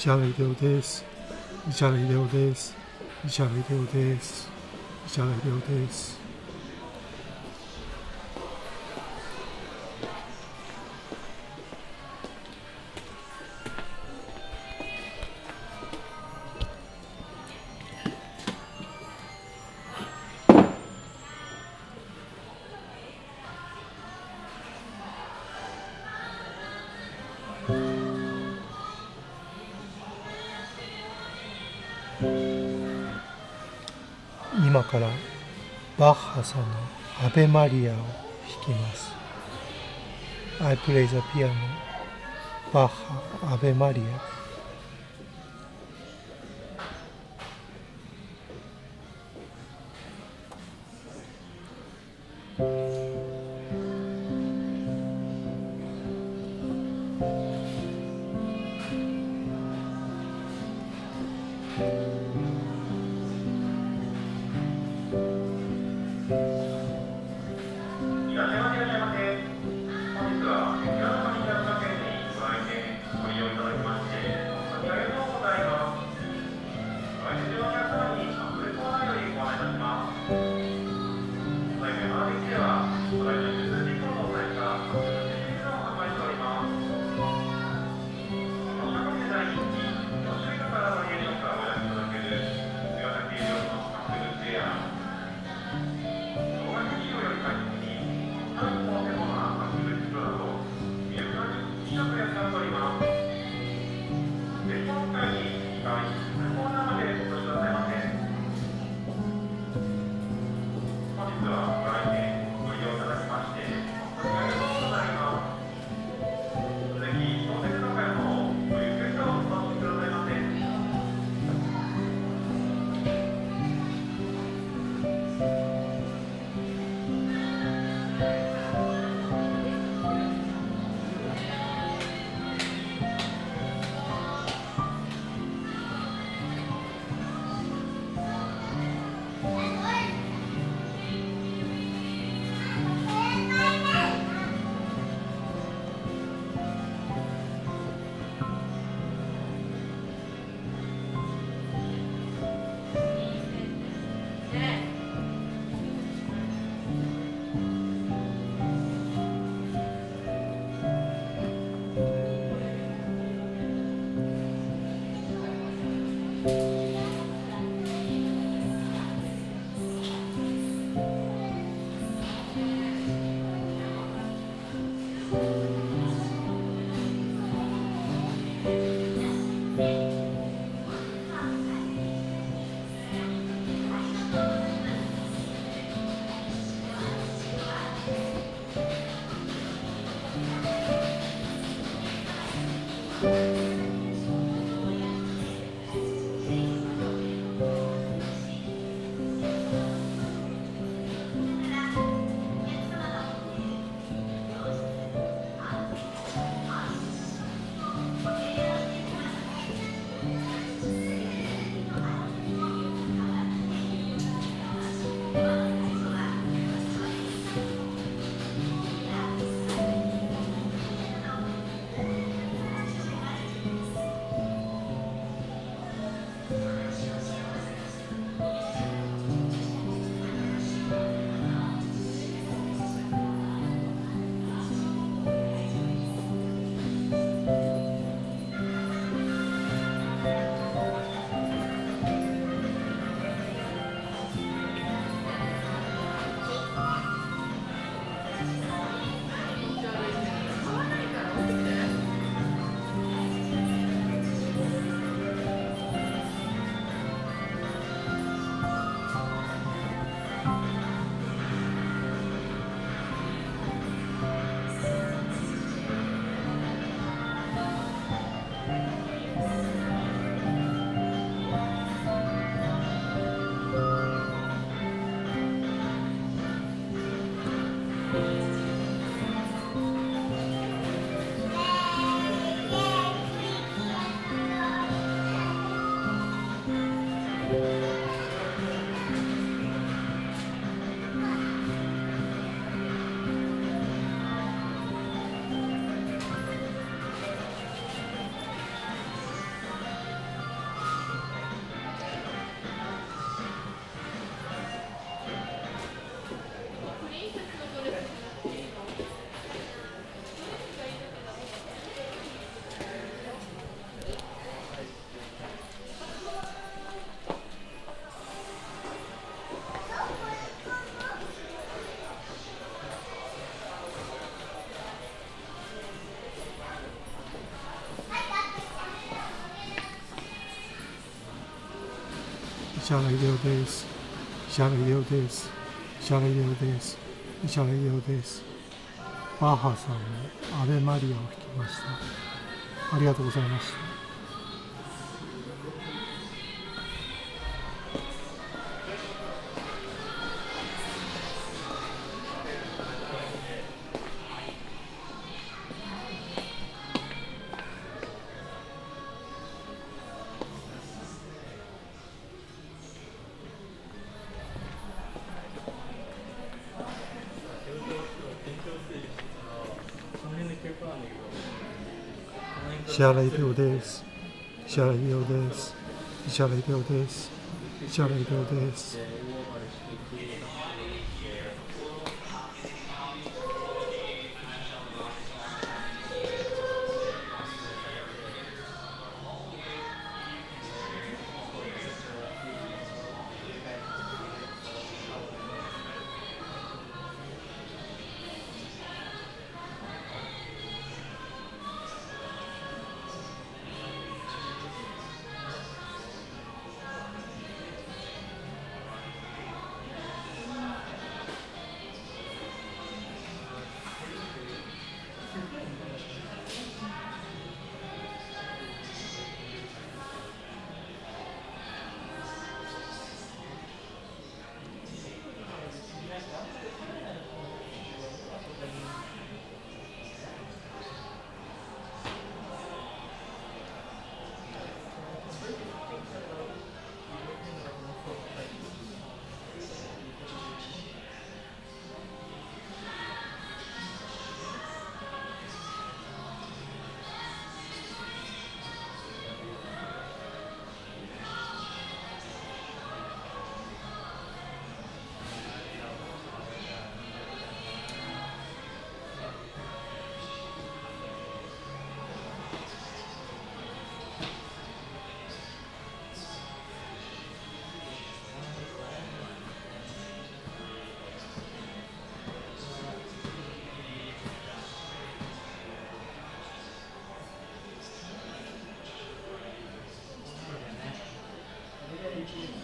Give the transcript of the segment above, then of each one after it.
石原秀夫です。石原秀夫です。石原秀夫です。石原秀夫です。アベマリアを弾きます。I play the piano バッハアベマリア。石原秀夫です。石原秀夫です。石原秀夫です。石原秀夫です。バッハさんのアベマリアを弾きました。ありがとうございました石原秀夫です。石原秀夫です。石原秀夫です石原秀夫です。Thank you.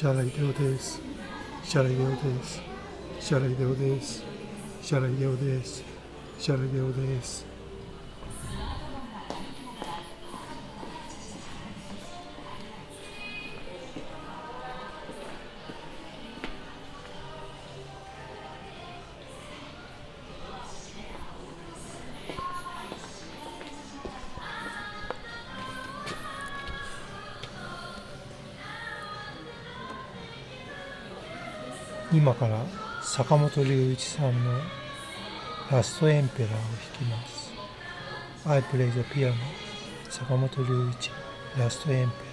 Shall I do this? Shall I do this? Shall I do this? Shall I do this? Shall I do this? 坂本龍一さんのラストエンペラーを弾きます。I play the piano 坂本龍一ラストエンペラー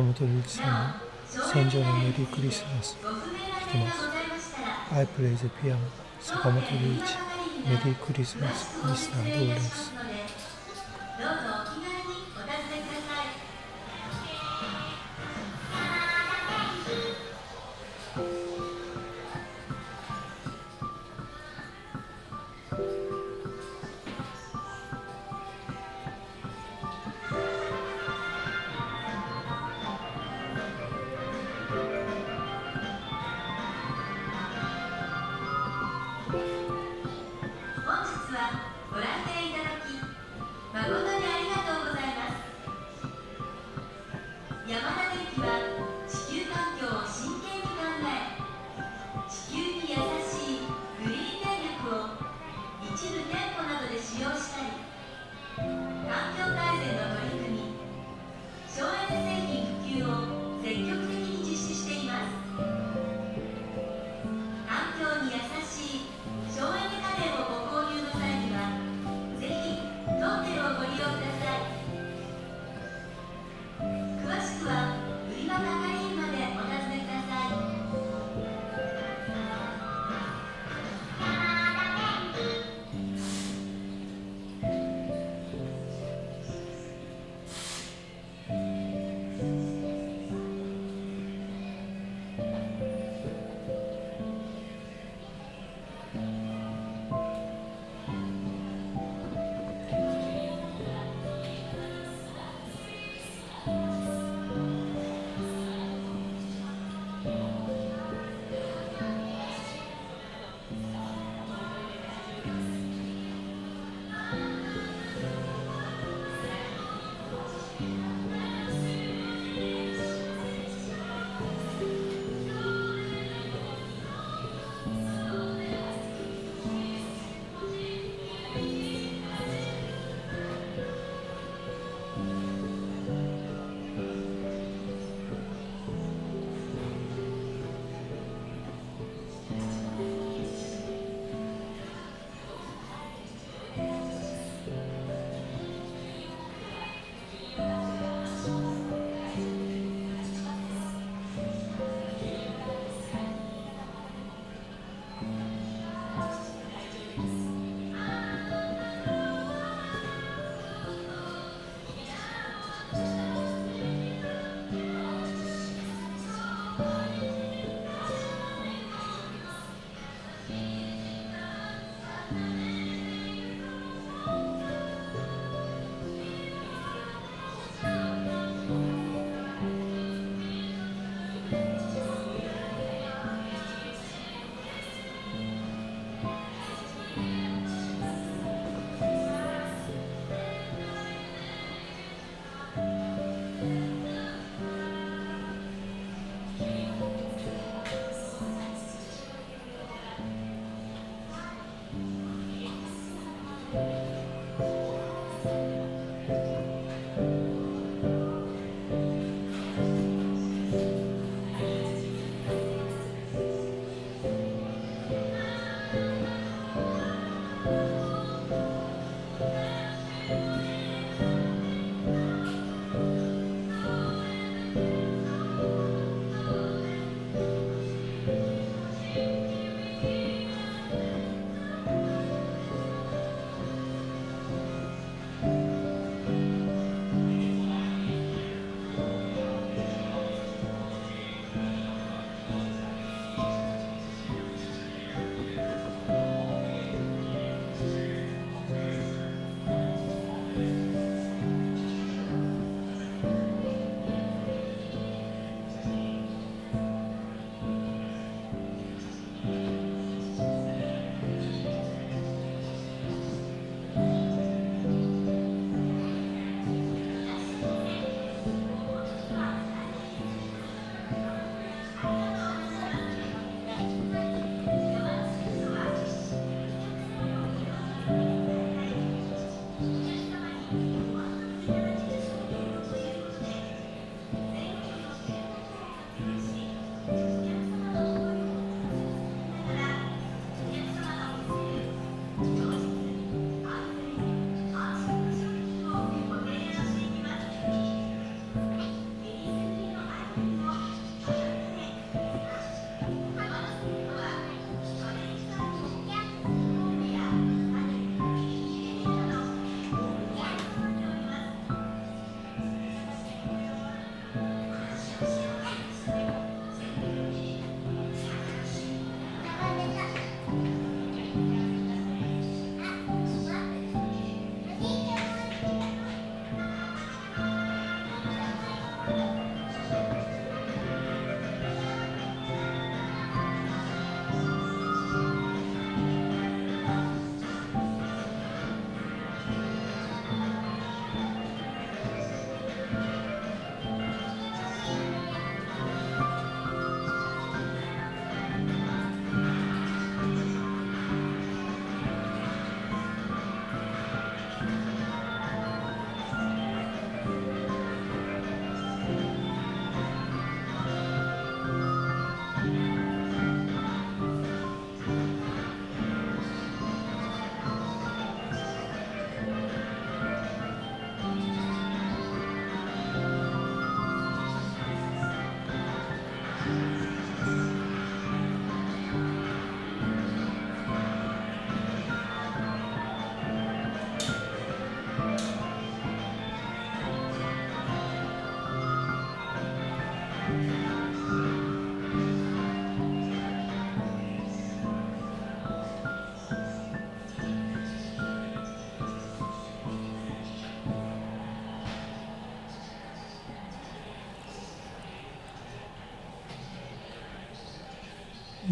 岡本龍一さんの「戦場のメリークリスマス」聴きます。I play the piano 坂本龍一。メリークリスマス。ミスター・ローレンス。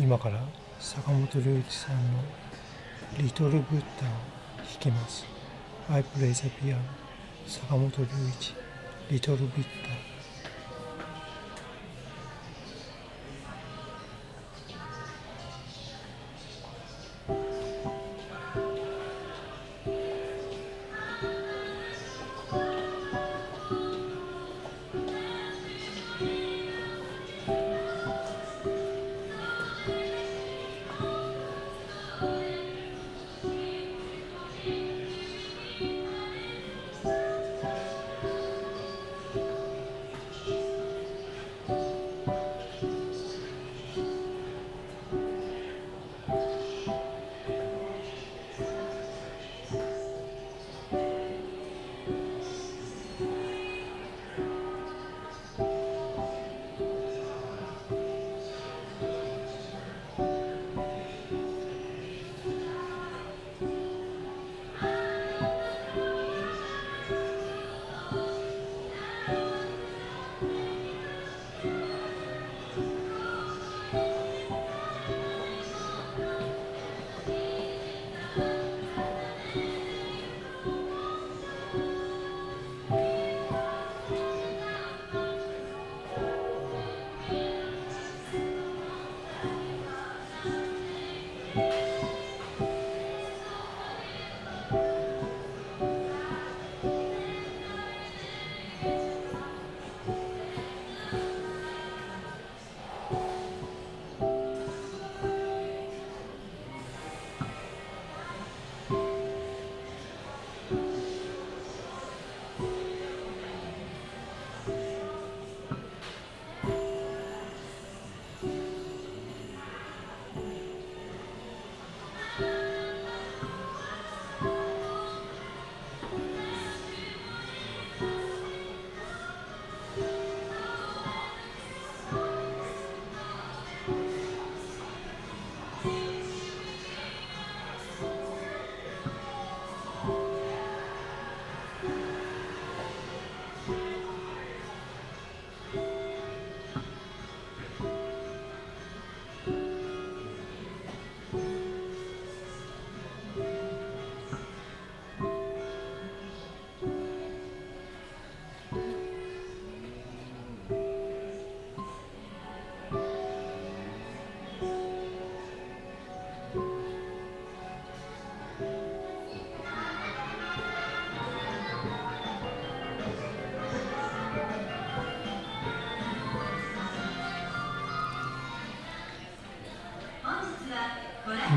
今から坂本龍一さんの「リトル・ブッダ」を弾きます。I play the piano 坂本龍一リトル・ブッダ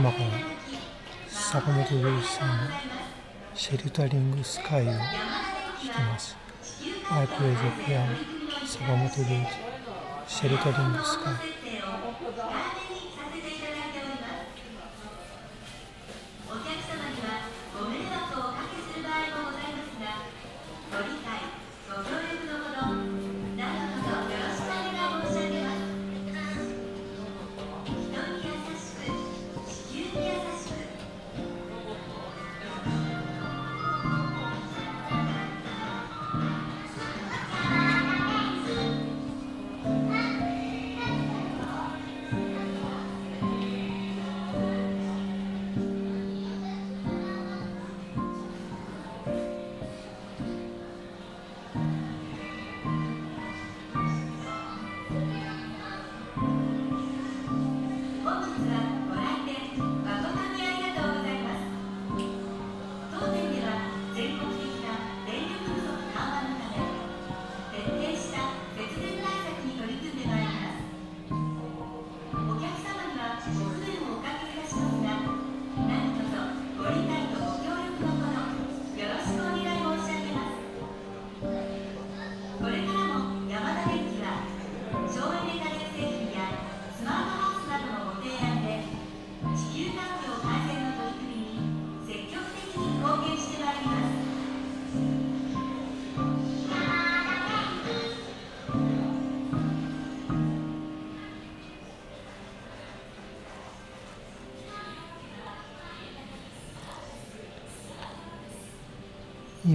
今から坂本龍一さんの「シェルタリング・スカイ」を弾きます。I play the piano 坂本龍一シェルタリング・スカイ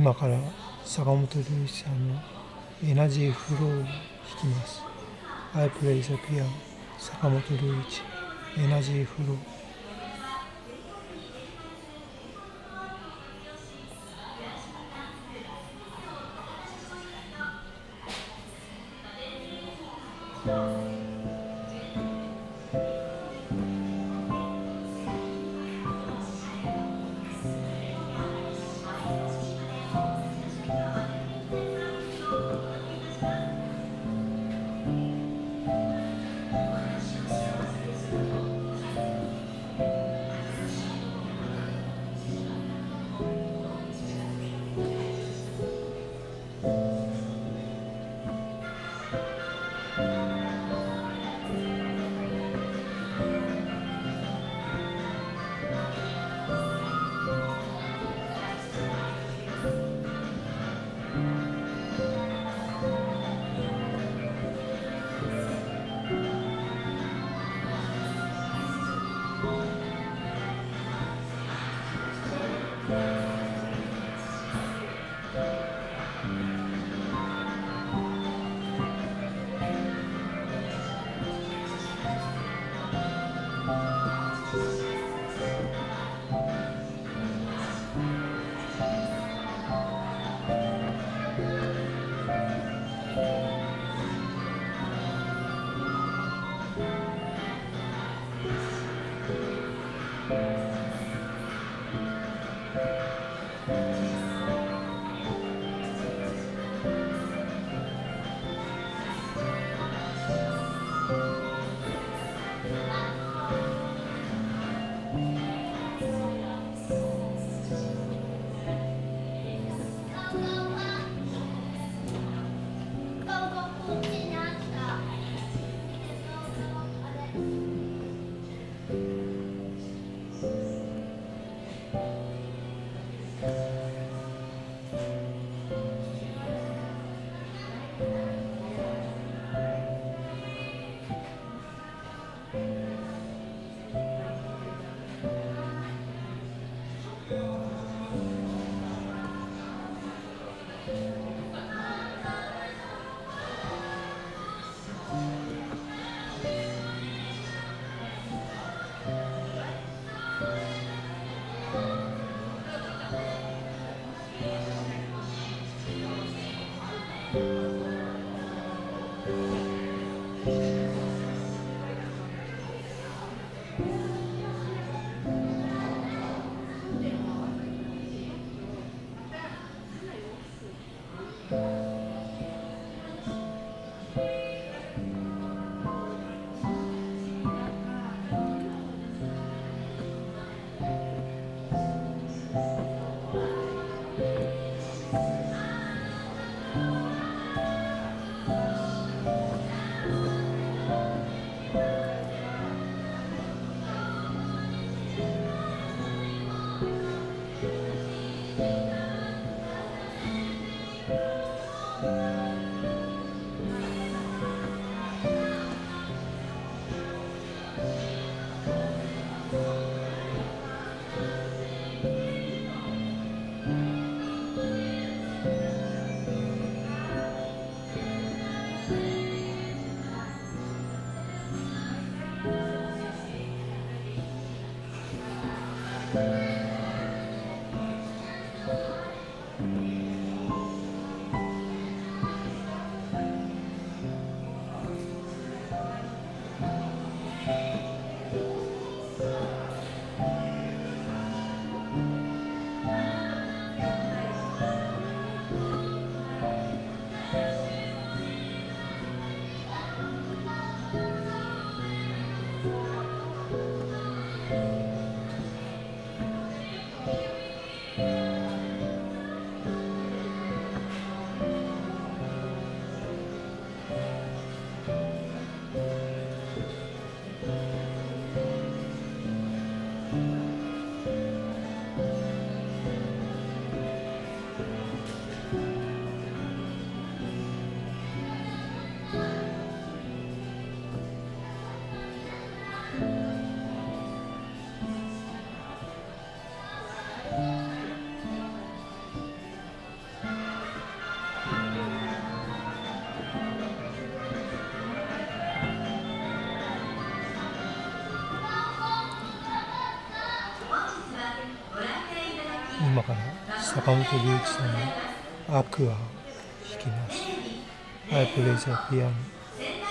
今から坂本龍一さんのエナジーフローを弾きます。I play the piano 坂本龍一エナジーフロー come aqua. I play the piano.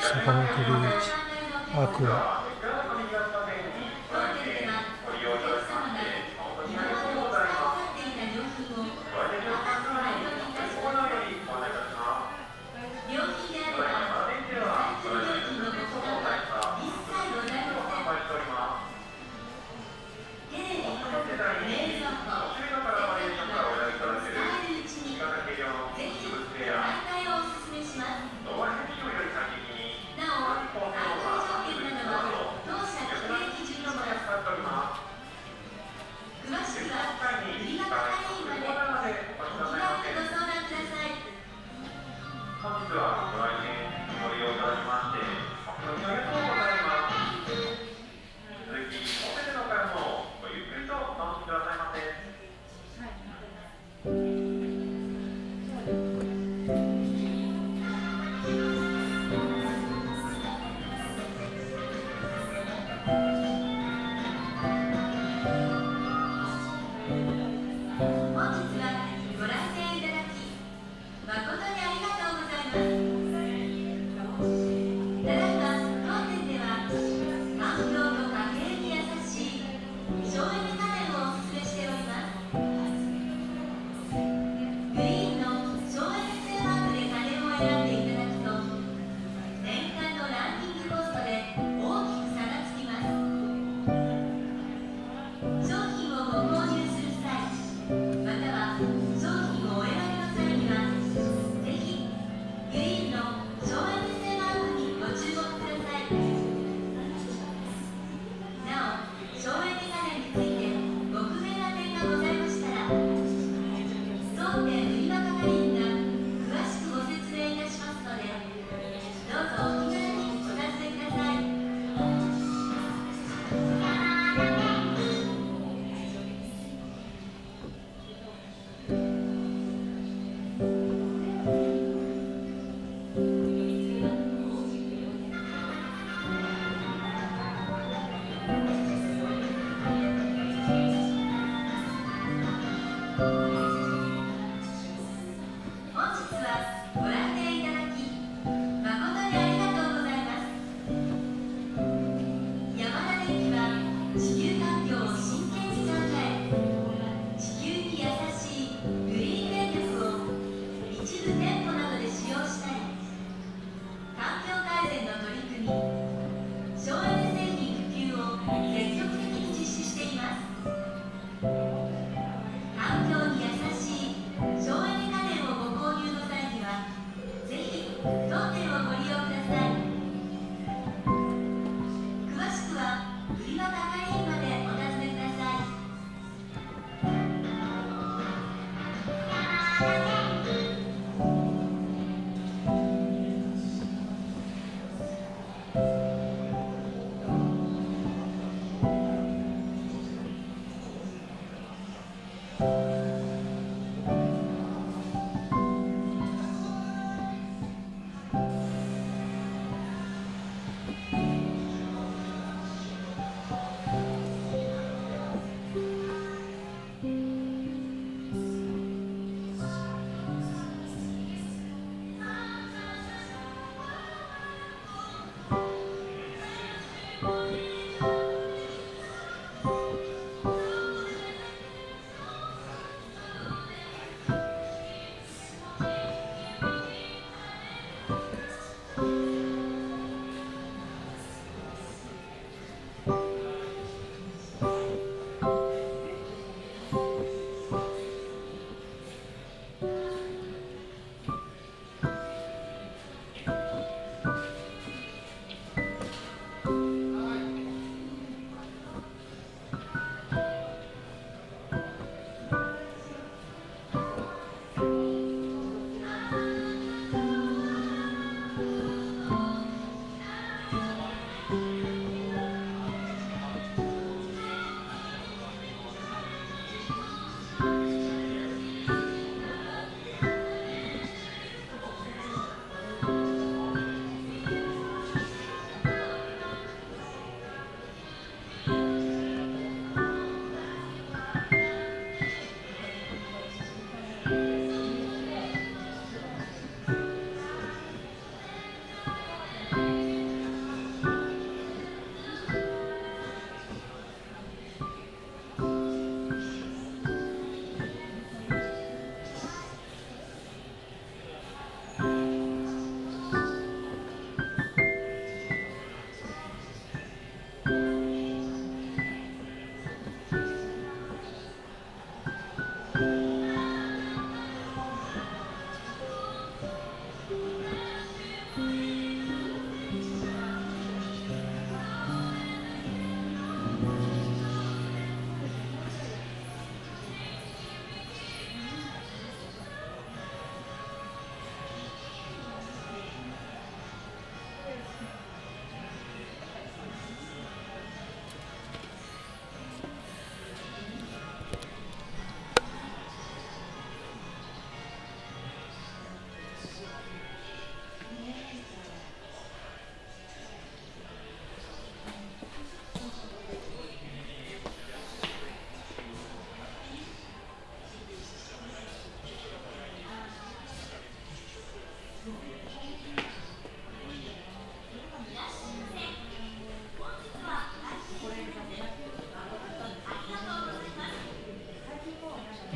So to you aqua. Thank.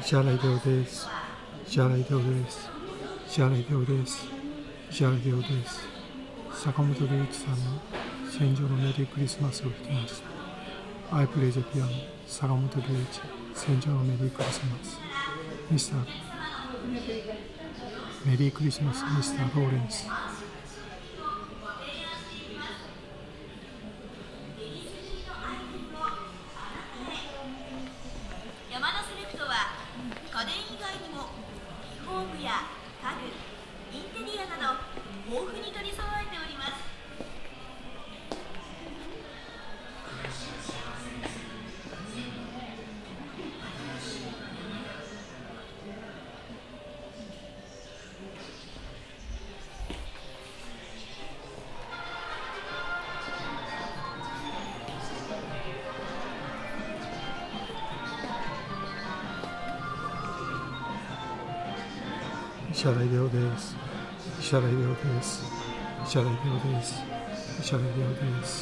石原秀夫です石原秀夫です石原秀夫です石原秀夫です坂本龍一さんの戦場のメリークリスマスを弾きました。I play the piano. 坂本龍一戦場のメリークリスマスミスターメリークリスマスミスターローレンス下来一的意思，下来一的意思。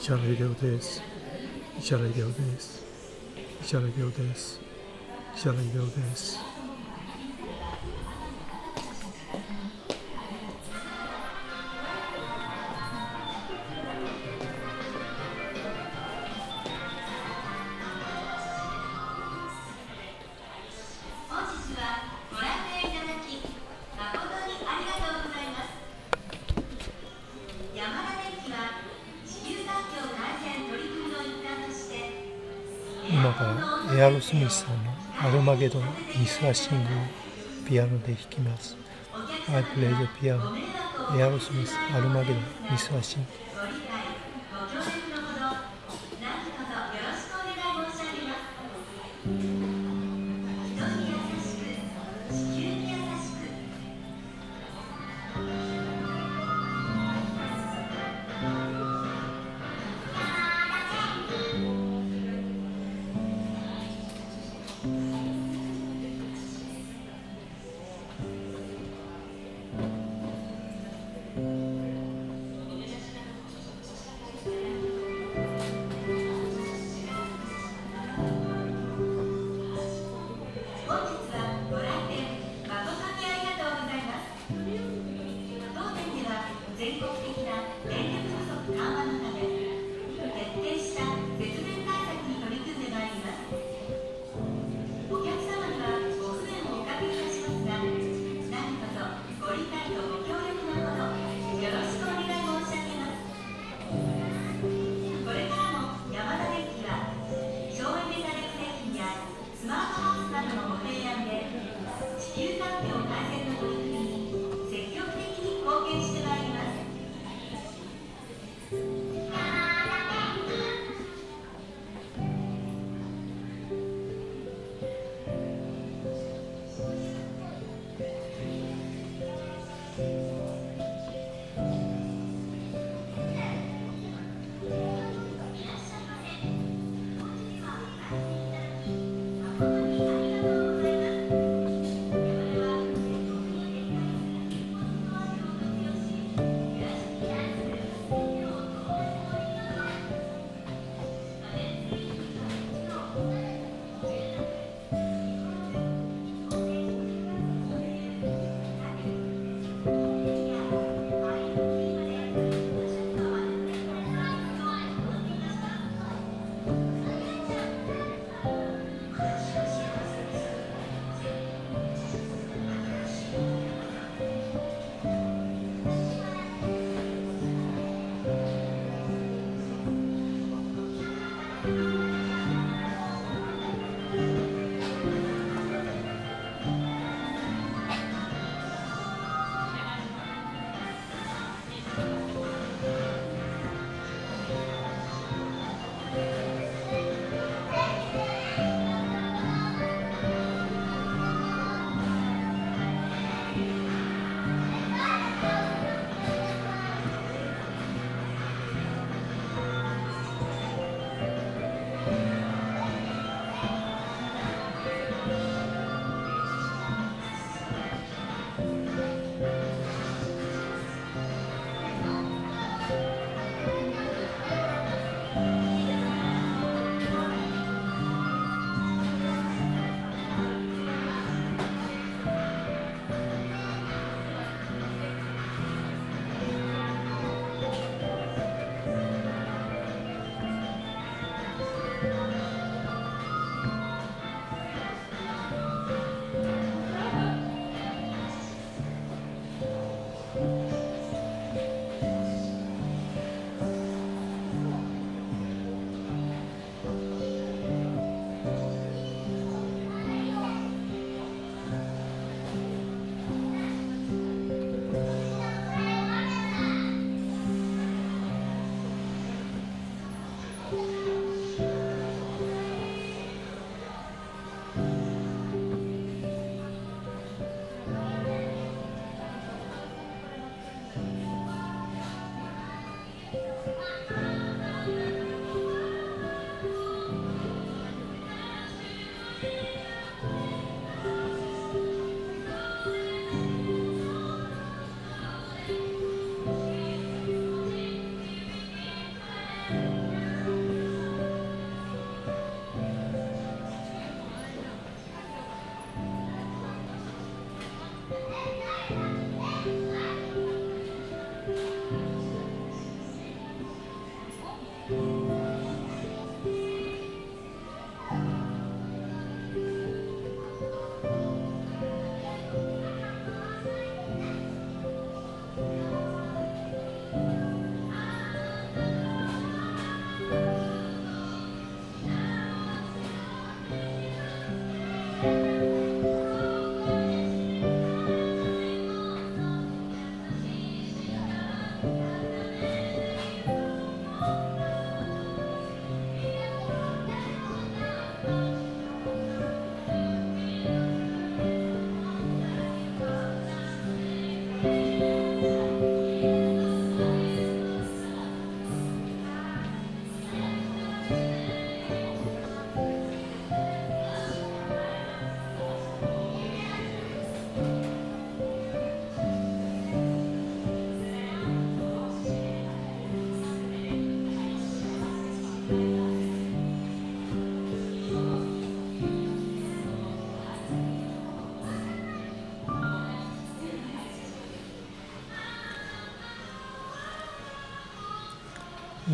Shall I do this? Shall I do this? Shall I do this? Shall I do this? スミスさんの「アルマゲドン」ミスラシングをピアノで弾きます。I play the piano. エアロスミス、アルマゲドン、ミスラシング。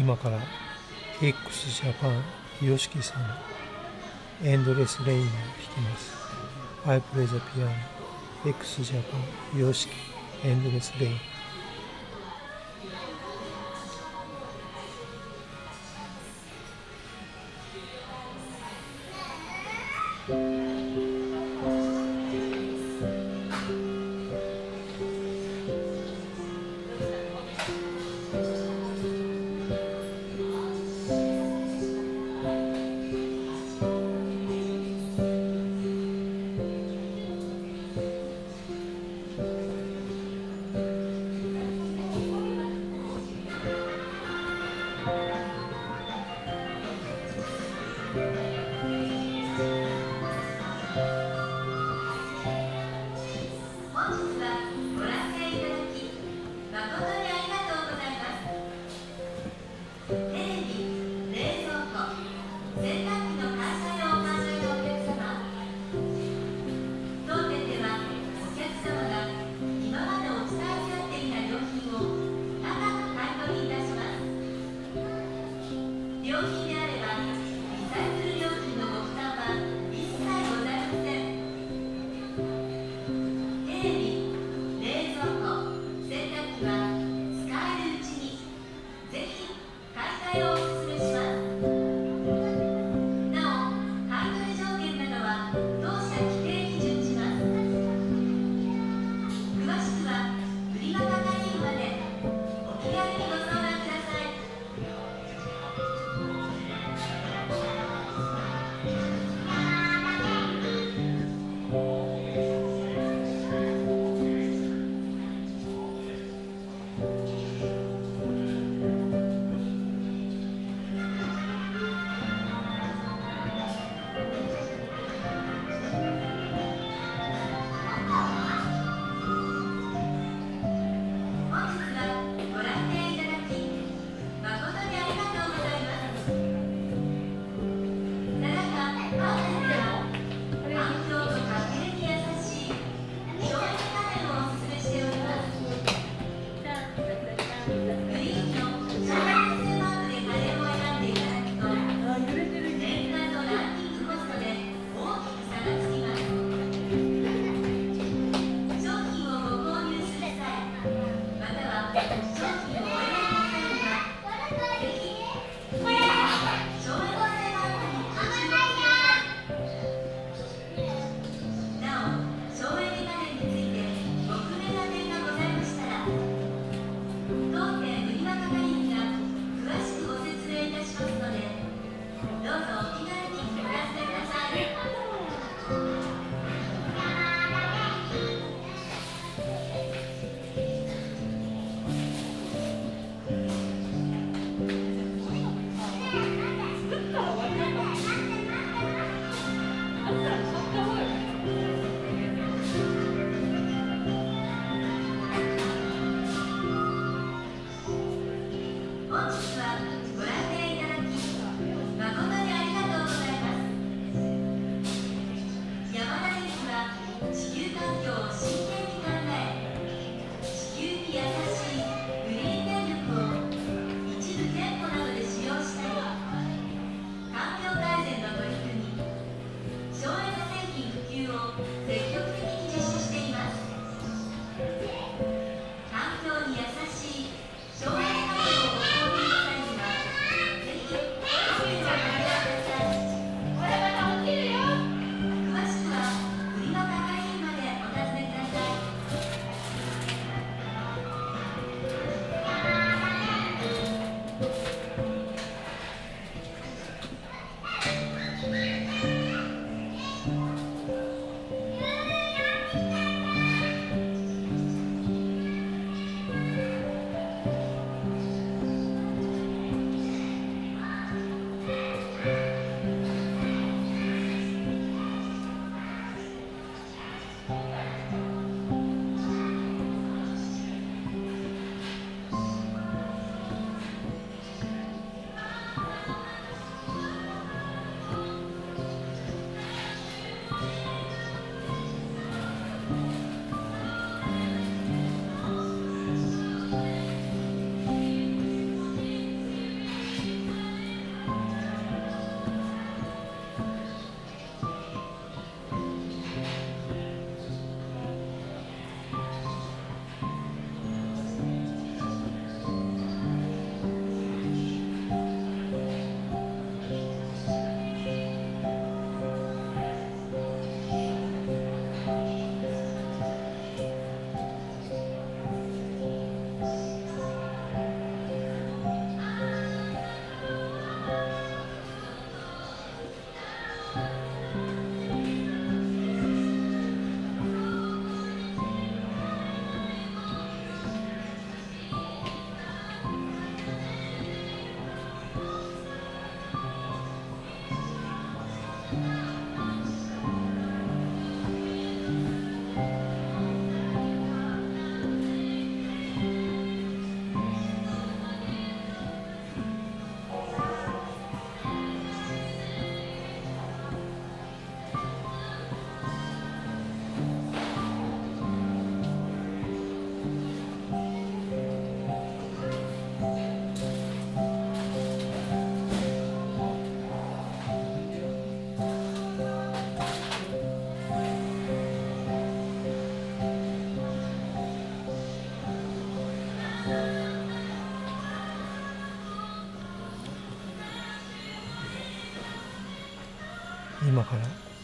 今から x ジャパン YOSHIKI さんのエンドレスレインを弾きます。I play the piano x ジャパン YOSHIKI エンドレスレイン。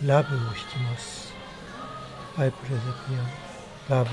ラブを弾きます I play the piano ラブ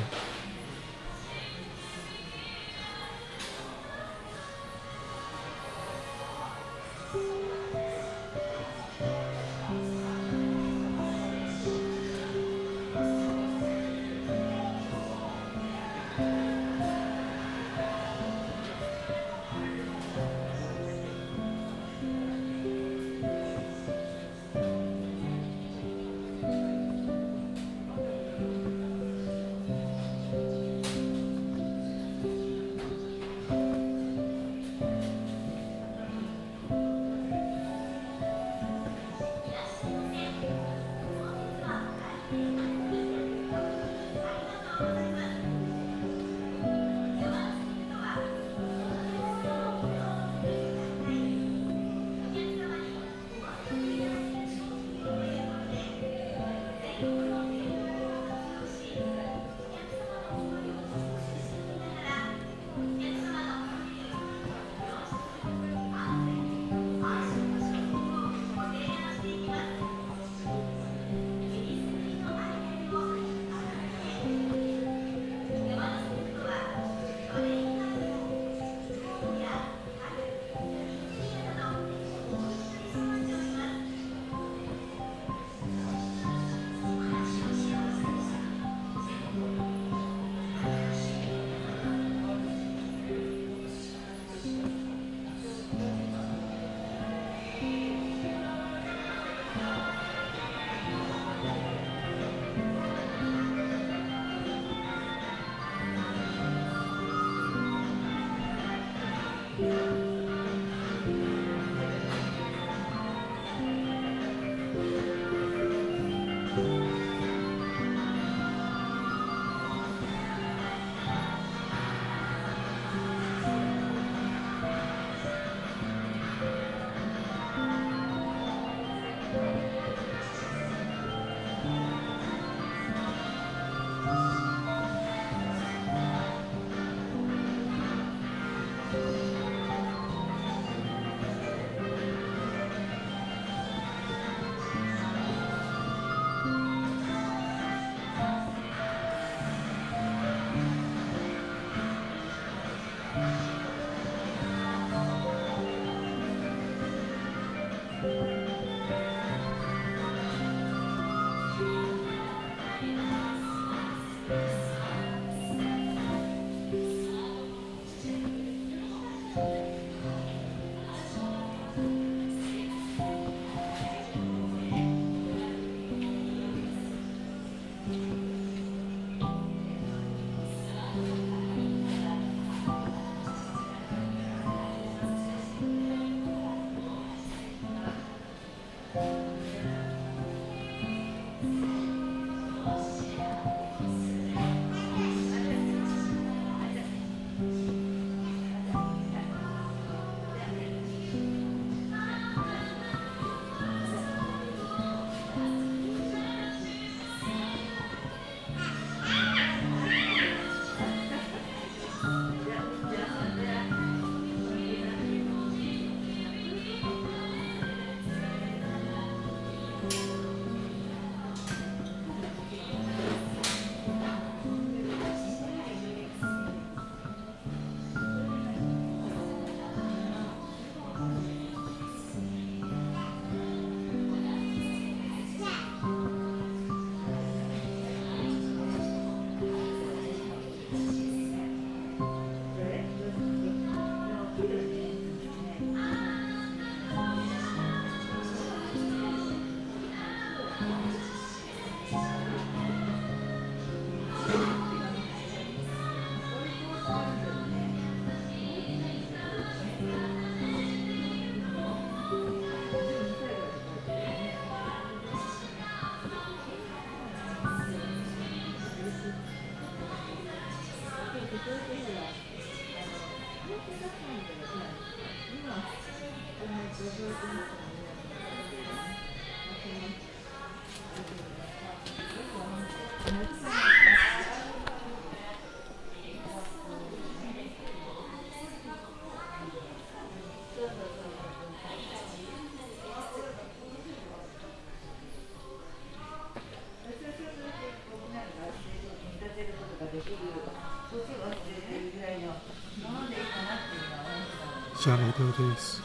石原秀夫です。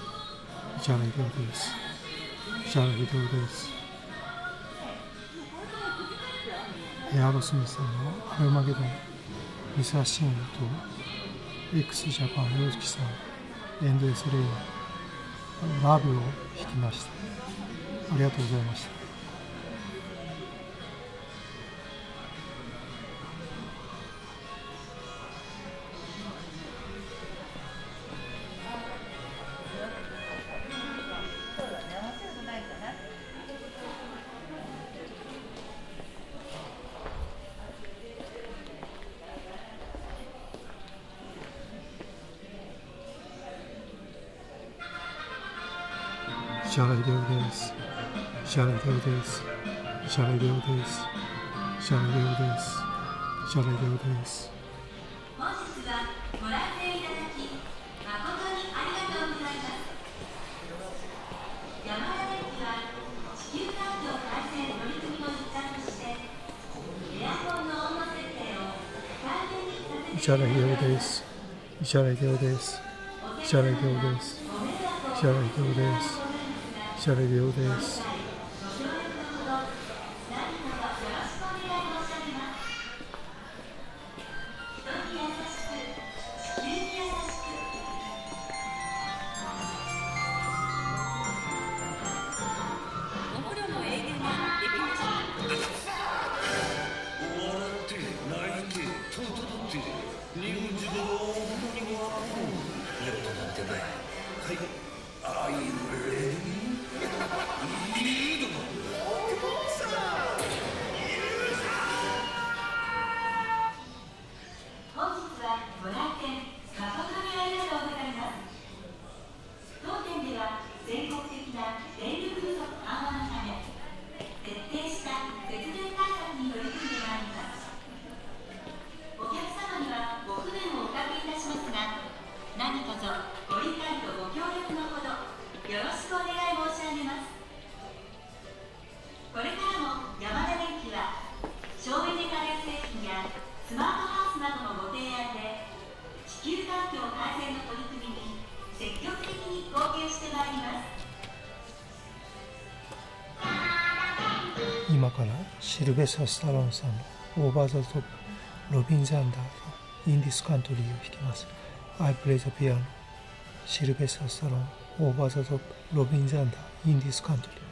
石原秀夫です。石原秀夫です。エアロスミスさんのアルマゲドンミサシーンと x ジャパン YOSHIKI さんエンドレスレインラブを弾きました。ありがとうございました。石原秀夫です石原秀夫です石原秀夫です。石原秀夫です。本日はご来店いただき誠にありがとうございます。山田電機は地球環境改善取り組みの一環としてエアコンの温度設定を再現にさせて石原秀夫です。石原秀夫です。石原秀夫です。石原秀夫です。石原秀夫ですサ・スタローンさんの「オーバー・ザ・トップ」ロビン・ザンダーの「インディス・カントリー」を弾きます。I play the piano シルベスタ・スタローン「オーバー・ザ・トップ」ロビン・ザンダーインディス・カントリー。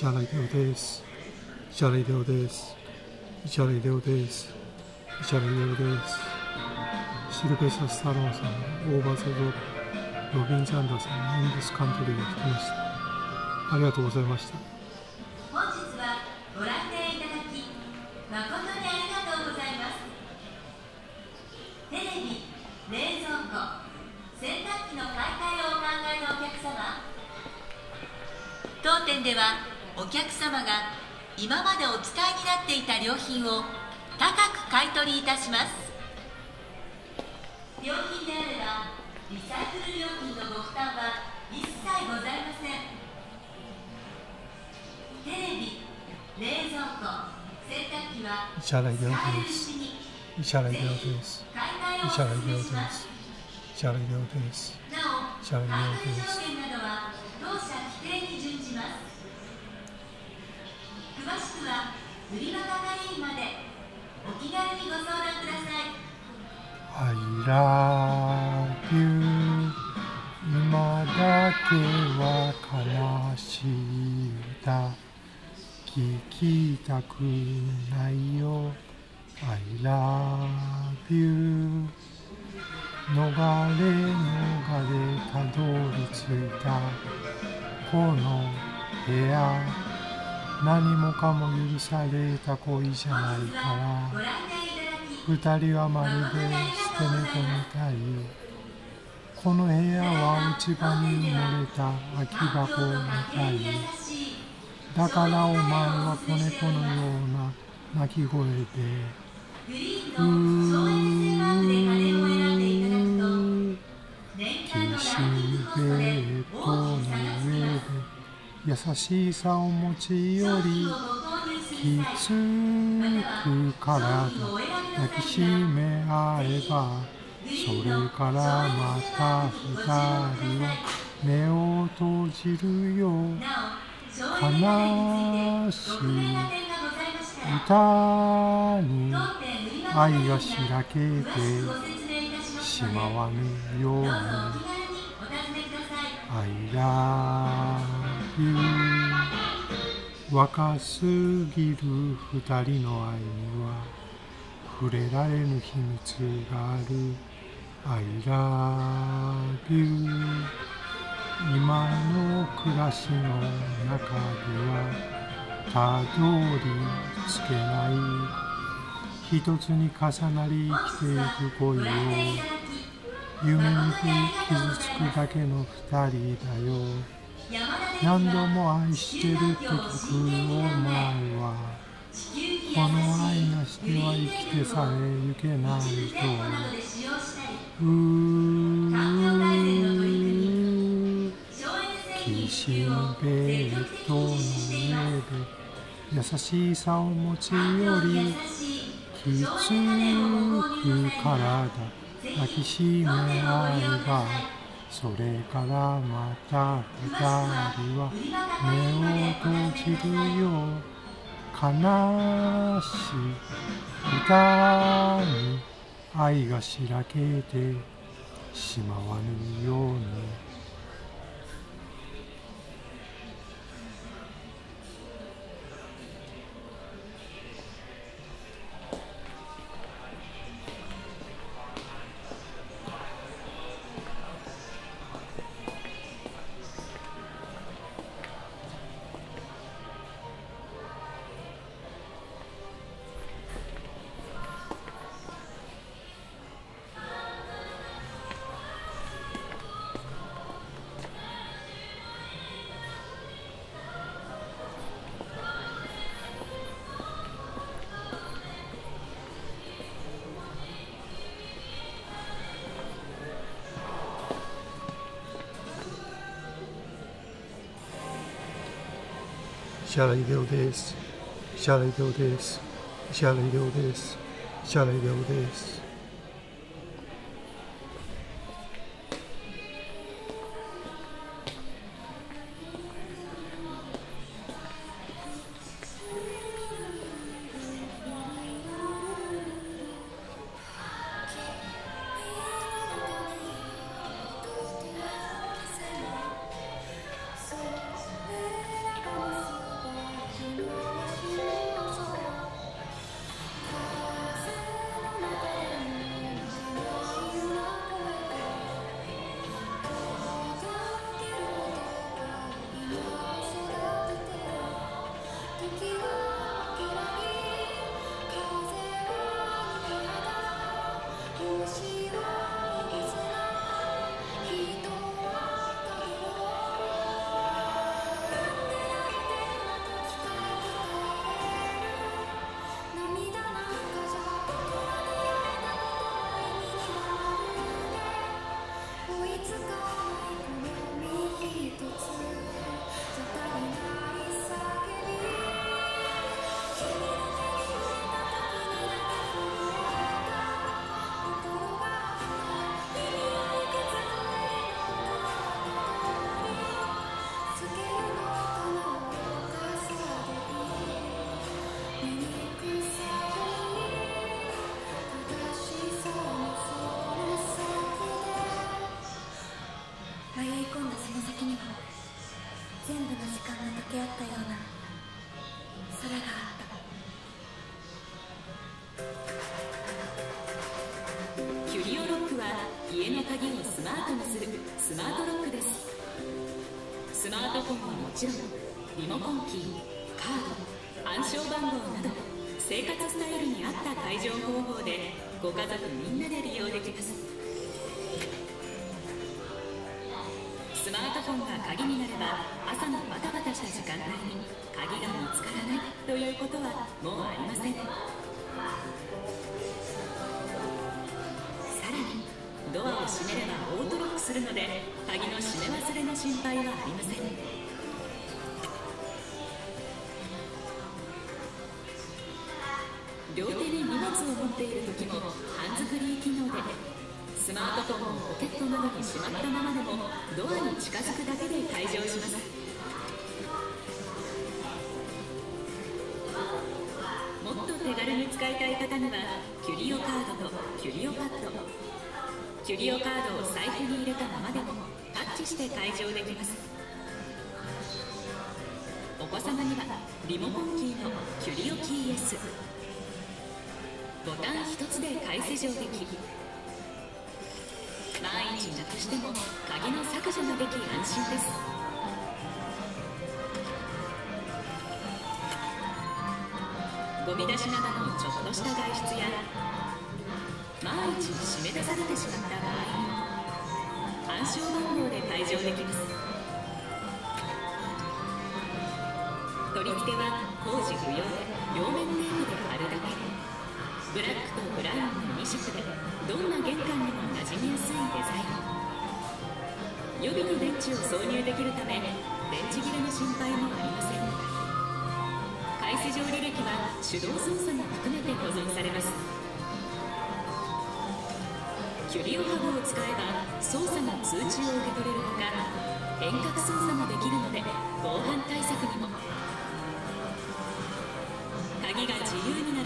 石原秀夫です。石原秀夫です。石原秀夫です。石原秀夫です。シルベスタ・スタローさんオーバーザ・ドロビン・ザンダーさんインディス・カントリーが来ました。ありがとうございました。に石原秀夫です買い替えを石原お秀り着いた。この部屋何もかも許された恋じゃないから二人はまるで捨て猫みたい。この部屋は落ち葉に埋もれた空き箱みたい。だからお前は子猫のような鳴き声でうー年キ間のランシキングコストベでッドの上で優しさを持ちよりきつく体抱きしめ合えばそれからまた二人は目を閉じるよなお省エネ家電につい歌に愛がしらけてしまわぬように。I love you 若すぎる二人の愛には触れられぬ秘密がある。I love you 今の暮らしの中ではたどり着けない。一つに重なり生きていく恋を。夢に傷つくだけの二人だよ。何度も愛してるって聞くお前はこの愛なしては生きてさえゆけないと。うー岸辺ベッドの上で優しさを持ちよりきつく体。抱きしめ合えばそれからまた二人は目を閉じるよ悲しい歌に愛がしらけてしまわぬように石原秀夫です石原秀夫です石原秀夫するので鍵の閉め忘れの心配はありません。両手に荷物を持っている時もハンズフリー機能でスマートフォンをポケットなどにしまったままでもドアに近づくだけで解錠します。もっと手軽に使いたい方にはQrio Card とキュリオパッド。キュリオカードを財布に入れたままでもタッチして解錠できます。お子様にはリモコンキーのキュリオキー S ボタン一つで解施錠でき万一なくしても鍵の削除ができ安心です。ゴミ出しなどのちょっとした外出や万一締め出されてしまった場合暗証番号で解錠できます取り付けは工事不要で両面テープで貼るだけブラックとブラウンの2色でどんな玄関にも馴染みやすいデザイン予備の電池を挿入できるため電池切れの心配もありません。開始上履歴は手動操作も含めて保存されます。キュリオハブを使えば操作の通知を受け取れるほか遠隔操作もできるので防犯対策にも。鍵が自由にな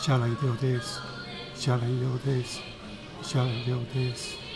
石原秀夫です石原秀夫です石原秀夫です